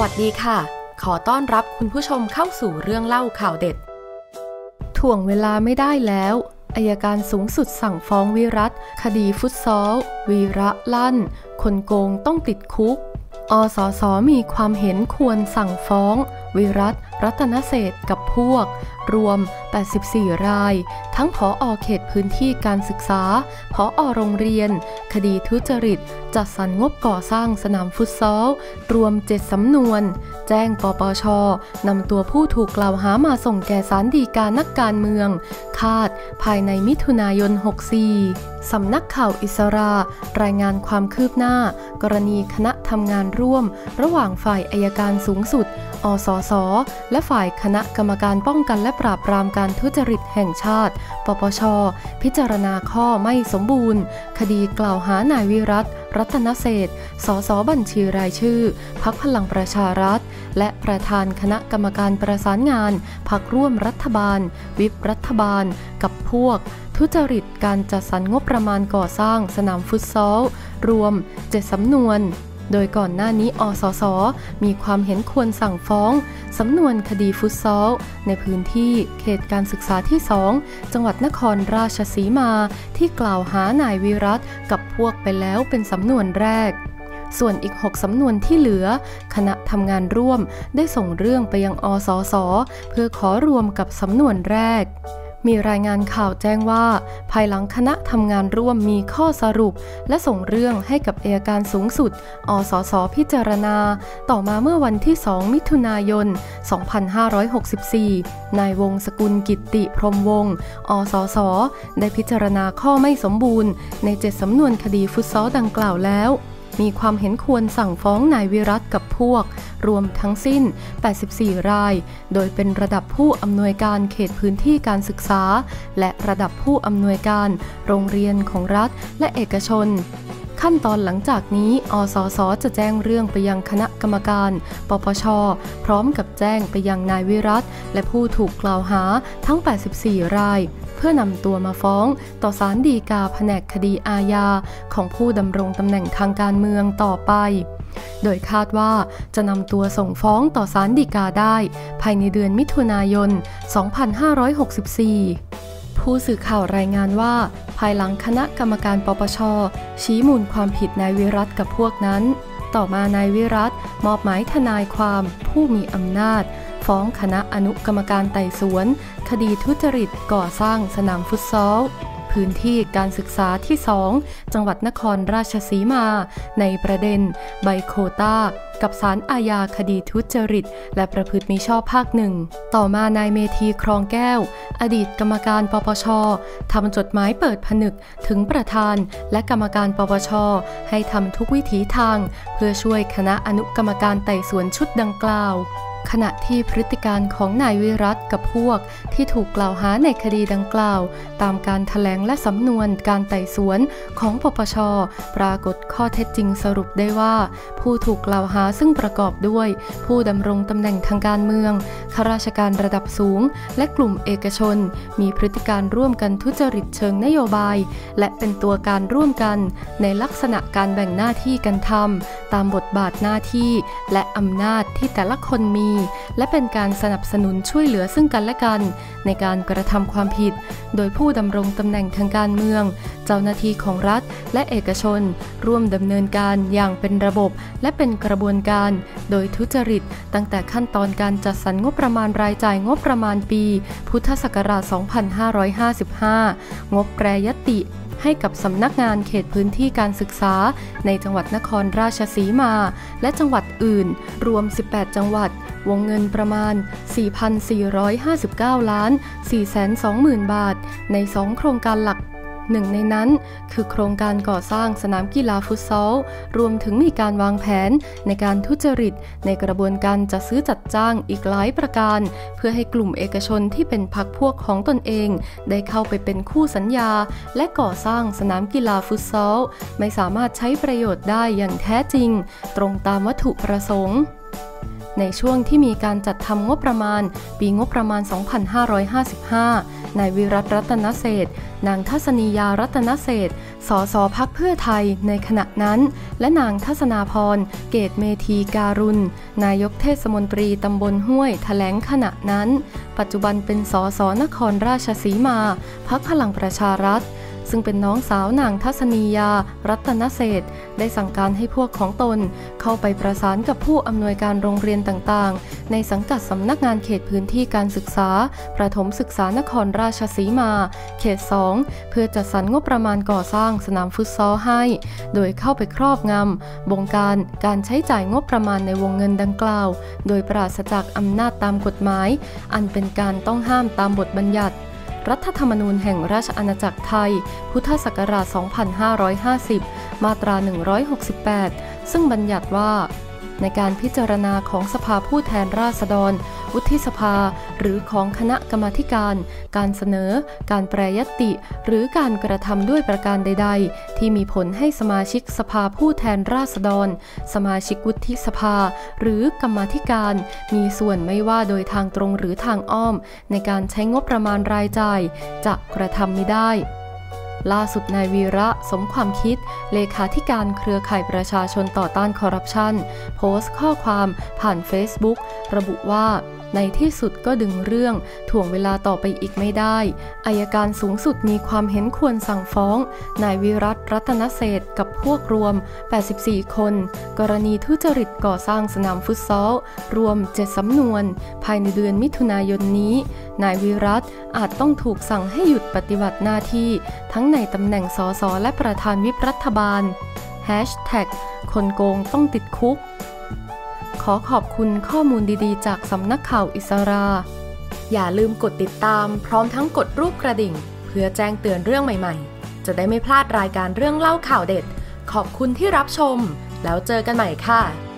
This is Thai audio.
วัสดีค่ะ ขอต้อนรับคุณผู้ชมเข้าสู่เรื่องเล่าข่าวเด็ด ถ่วงเวลาไม่ได้แล้วอายการสูงสุดสั่งฟ้องวิรัตคดีฟุตซอล วีระลั่น คนโกงต้องติดคุก อสสมีความเห็นควรสั่งฟ้องวิรัตรัตนเศษกับพวก รวม 84 ราย ทั้งผออเขตพื้นที่การศึกษาผออโรงเรียน คดีทุจริต จัดสรรงบก่อสร้างสนามฟุตซอล รวม 7 สำนวน แจ้งปปชนำตัวผู้ถูกกล่าวหามาส่งแก่ศาลฎีการนักการเมือง คาดภายในมิถุนายน 64 สำนักข่าวอิสรา รายงานความคืบหน้า กรณีคณะทำงานร่วม ระหว่างฝ่ายอายการสูงสุด อสส และฝ่ายคณะกรรมการป้องกันและปราบปรามการทุจริตแห่งชาติ ปปช พิจารณาข้อไม่สมบูรณ์ คดีกล่าวหานายวิรัตรัตนเศษสสบัญชีรายชื่อ พักพลังประชารัฐ และประธานคณะกรรมการประสานงาน พักร่วมรัฐบาล วิปรัฐบาล กับพวก ทุจริตการจัดสรรงบประมาณก่อสร้างสนามฟุตซอล รวม 7สำนวน โดยก่อนหน้านี้อสส มีความเห็นควรสั่งฟ้องสำนวนคดีฟุตซอล ในพื้นที่เขตการศึกษาที่ 2 จังหวัดนครราชสีมา ที่กล่าวหานายวิรัตกับพวกไปแล้วเป็นสำนวนแรกส่วนอีก 6 สำนวนที่เหลือ คณะทำงานร่วมได้ส่งเรื่องไปยังอสส เพื่อขอรวมกับสำนวนแรก มีรายงานข่าวแจ้งว่า ภายหลังคณะทำงานร่วมมีข้อสรุป และส่งเรื่องให้กับเอยการสูงสุด อสส พิจารณา ต่อมาเมื่อวันที่ 2 มิถุนายน 2564 นายวงศกุลกิตติพรมวงศ์อสส ได้พิจารณาข้อไม่สมบูรณ์ ใน7สำนวนคดีฟุตซอลดังกล่าวแล้ว มีความเห็นควรสั่งฟ้องนายวิรัตกับพวก รวมทั้งสิ้น 84 ราย โดยเป็นระดับผู้อำนวยการเขตพื้นที่การศึกษา และระดับผู้อำนวยการโรงเรียนของรัฐและเอกชน ขั้นตอนหลังจากนี้อสสจะแจ้งเรื่องไปยังคณะกรรมการ ปปช พร้อมกับแจ้งไปยังนายวิรัตและผู้ถูกกล่าวหาทั้ง 84 ราย เพื่อนำตัวมาฟ้องต่อศาลฎีกาแผนกคดีอาญาของผู้ดำรงตำแหน่งทางการเมืองต่อไปโดยคาดว่าจะนำตัวส่งฟ้องต่อศาลฎีกาได้ ภายในเดือนมิถุนายน 2564 ผู้สื่อข่าวรายงานว่า ภายหลังคณะกรรมการปปช ชี้มูลความผิดนายวิรัตกับพวกนั้น ต่อมานายวิรัตมอบหมายทนายความผู้มีอำนาจ ฟ้องคณะอนุกรรมการไต่สวน คดีทุจริตก่อสร้างสนามฟุตซอลพื้นที่การศึกษาที่ 2 จังหวัดนครราชสีมา ในประเด็น ใบโคตา กับสารอาญาคดีทุจริต และประพฤติมิชอบภาคหนึ่ง ต่อมานายเมธีครองแก้ว อดีตกรรมการปปชทำจดหมายเปิดผนึกถึงประธานและกรรมการปปชให้ทำทุกวิถีทาง เพื่อช่วยคณะอนุกรรมการไต่สวนชุดดังกล่าว ขณะที่พฤติการของนายวิรัตกับพวกที่ถูกกล่าวหาในคดีดังกล่าว ตามการถแถลงและสำนวนการไต่สวนของปปช ปรากฏข้อเท็จจริงสรุปได้ว่า ผู้ถูกกล่าวหาซึ่งประกอบด้วย ผู้ดำรงตำแหน่งทางการเมืองข้าราชการระดับสูง และกลุ่มเอกชน มีพฤติการร่วมกันทุจริตเชิงนโยบาย และเป็นตัวการร่วมกัน ในลักษณะการแบ่งหน้าที่กันทำตามบทบาทหน้าที่ และอำนาจที่แต่ละคนมีและเป็นการสนับสนุนช่วยเหลือซึ่งกันและกัน ในการกระทำความผิด โดยผู้ดำรงตำแหน่งทางการเมือง เจ้าหน้าที่ของรัฐและเอกชน ร่วมดำเนินการอย่างเป็นระบบ และเป็นกระบวนการ โดยทุจริต ตั้งแต่ขั้นตอนการจัดสรรงบประมาณรายจ่ายงบประมาณปี พุทธศักราช 2555 งบแปรยติ ให้กับสำนักงานเขตพื้นที่การศึกษา ในจังหวัดนครราชสีมา และจังหวัดอื่น รวม 18 จังหวัด วงเงินประมาณ 4,459 ล้าน 420,000 บาท ใน 2 โครงการหลัก หนึ่งในนั้น คือโครงการก่อสร้างสนามกีฬาฟุตซอล รวมถึงมีการวางแผนในการทุจริต ในกระบวนการจัดซื้อจัดจ้างอีกหลายประการ เพื่อให้กลุ่มเอกชนที่เป็นพักพวกของตนเอง ได้เข้าไปเป็นคู่สัญญา และก่อสร้างสนามกีฬาฟุตซอล ไม่สามารถใช้ประโยชน์ได้อย่างแท้จริง ตรงตามวัตถุประสงค์ในช่วงที่มีการจัดทำงบประมาณ ปีงบประมาณ 2555 นายวิรัตรัตนเศษนางทัศนียารัตนเศษสสพักเพื่อไทยในขณะนั้น และนางทัศนาพร เกตเมธีการุณ นายกเทศมนตรีตำบลห้วยถแถลงขณะนั้น ปัจจุบันเป็นสสนครราชสีมา พักพลังประชารัฐ ซึ่งเป็นน้องสาวนางทัศนียา รัตนเศษได้สั่งการให้พวกของตน เข้าไปประสานกับผู้อำนวยการโรงเรียนต่างๆ ในสังกัดสำนักงานเขตพื้นที่การศึกษา ประถมศึกษานครราชสีมา เขต 2 เพื่อจัดสรรงบประมาณก่อสร้างสนามฟุตซอลให้ โดยเข้าไปครอบงำบงการการใช้จ่ายงบประมาณในวงเงินดังกล่าว โดยปราศจากอำนาจตามกฎหมาย อันเป็นการต้องห้ามตามบทบัญญัติ รัฐธรรมนูญแห่งราชอาณาจักรไทย พุทธศักราช 2550 มาตรา 168 ซึ่งบัญญัติว่า ในการพิจารณาของสภาผู้แทนราษฎร วุฒิสภา หรือของคณะกรรมาการ การเสนอ การแปรยติ หรือการกระทำด้วยประการใด ๆ ที่มีผลให้สมาชิกสภาผู้แทนราษฎร สมาชิกวุฒิสภา หรือกรรมาการ มีส่วนไม่ว่าโดยทางตรงหรือทางอ้อม ในการใช้งบประมาณรายจ่าย จะกระทำไม่ได้ ล่าสุดนายวีระสมความคิด เลขาธิการเครือข่ายประชาชนต่อต้านคอร์รัปชันโพสต์ข้อความผ่าน Facebook ระบุว่าในที่สุดก็ดึงเรื่องถ่วงเวลาต่อไปอีกไม่ได้ อายการสูงสุดมีความเห็นควรสั่งฟ้อง นายวิรัตรัตนเศษกับพวกรวม 84 คน กรณีทุจริตก่อสร้างสนามฟุตซอล รวม 7 สำนวน ภายในเดือนมิถุนายนนี้ นายวิรัตอาจต้องถูกสั่งให้หยุดปฏิบัติหน้าที่ทั้งในตำแหน่งสสและประธานวิปรัฐบาล คนโกงต้องติดคุก ขอขอบคุณข้อมูลดีๆ จากสำนักข่าวอิสรา อย่าลืมกดติดตามพร้อมทั้งกดรูปกระดิ่ง เพื่อแจ้งเตือนเรื่องใหม่ๆ จะได้ไม่พลาดรายการเรื่องเล่าข่าวเด็ด ขอบคุณที่รับชม แล้วเจอกันใหม่ค่ะ